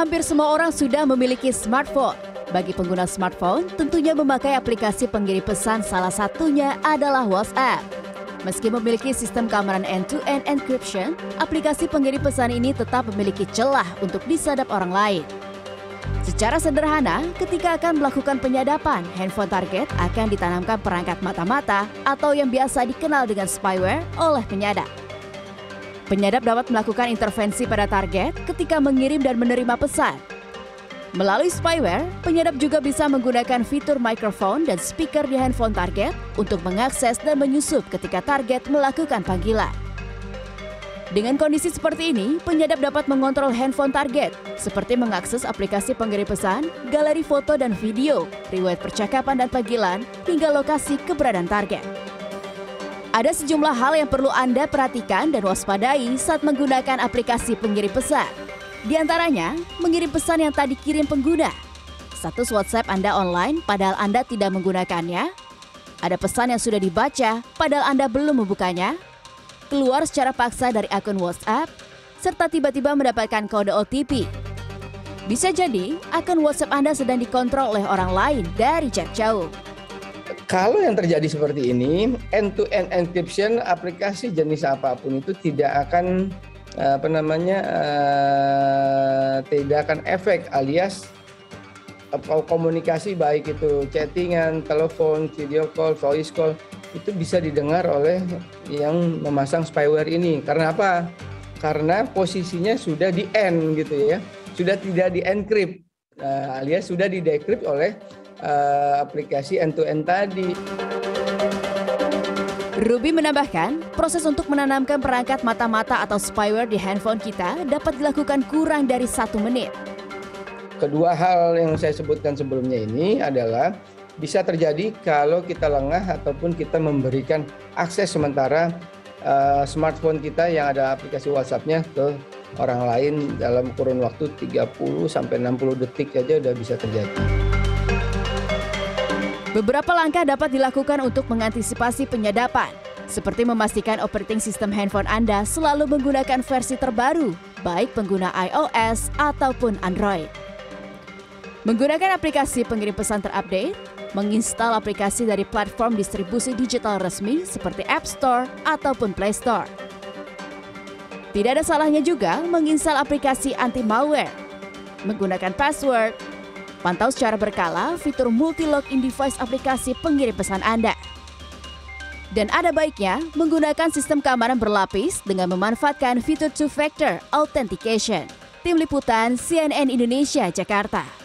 hampir semua orang sudah memiliki smartphone. Bagi pengguna smartphone, tentunya memakai aplikasi pengirim pesan salah satunya adalah WhatsApp. Meski memiliki sistem keamanan end-to-end encryption, aplikasi pengirim pesan ini tetap memiliki celah untuk disadap orang lain. Secara sederhana, ketika akan melakukan penyadapan, handphone target akan ditanamkan perangkat mata-mata atau yang biasa dikenal dengan spyware oleh penyadap. Penyadap dapat melakukan intervensi pada target ketika mengirim dan menerima pesan. Melalui spyware, penyadap juga bisa menggunakan fitur microphone dan speaker di handphone target untuk mengakses dan menyusup ketika target melakukan panggilan. Dengan kondisi seperti ini, penyadap dapat mengontrol handphone target, seperti mengakses aplikasi pengirim pesan, galeri foto dan video, riwayat percakapan dan panggilan, hingga lokasi keberadaan target. Ada sejumlah hal yang perlu Anda perhatikan dan waspadai saat menggunakan aplikasi pengirim pesan. Di antaranya, mengirim pesan yang tak dikirim pengguna. Status WhatsApp Anda online padahal Anda tidak menggunakannya. Ada pesan yang sudah dibaca padahal Anda belum membukanya. Keluar secara paksa dari akun WhatsApp serta tiba-tiba mendapatkan kode OTP. Bisa jadi akun WhatsApp Anda sedang dikontrol oleh orang lain dari chat jauh. Kalau yang terjadi seperti ini, end-to-end encryption aplikasi jenis apa pun itu tidak akan apa namanya uh, tidak akan efek alias komunikasi baik itu chattingan, telepon, video call, voice call itu bisa didengar oleh yang memasang spyware ini. Karena apa? Karena posisinya sudah di end gitu ya, sudah tidak di encrypt uh, alias sudah di decrypt oleh uh, aplikasi end-to-end tadi. Ruby menambahkan, proses untuk menanamkan perangkat mata-mata atau spyware di handphone kita dapat dilakukan kurang dari satu menit. Kedua hal yang saya sebutkan sebelumnya ini adalah bisa terjadi kalau kita lengah ataupun kita memberikan akses sementara uh, smartphone kita yang ada aplikasi WhatsApp-nya ke orang lain dalam kurun waktu 30 sampai 60 detik saja sudah bisa terjadi. Beberapa langkah dapat dilakukan untuk mengantisipasi penyadapan, seperti memastikan operating system handphone Anda selalu menggunakan versi terbaru, baik pengguna iOS ataupun Android. Menggunakan aplikasi pengirim pesan terupdate, menginstal aplikasi dari platform distribusi digital resmi seperti App Store ataupun Play Store. Tidak ada salahnya juga menginstal aplikasi anti-malware, menggunakan password, Pantau secara berkala fitur multi-login device aplikasi pengirim pesan Anda. Dan ada baiknya menggunakan sistem keamanan berlapis dengan memanfaatkan fitur two-factor authentication. Tim Liputan CNN Indonesia, Jakarta.